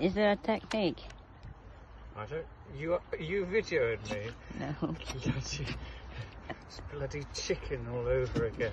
Is there a technique? I don't. You you videoed me. No. Bloody, bloody chicken all over again.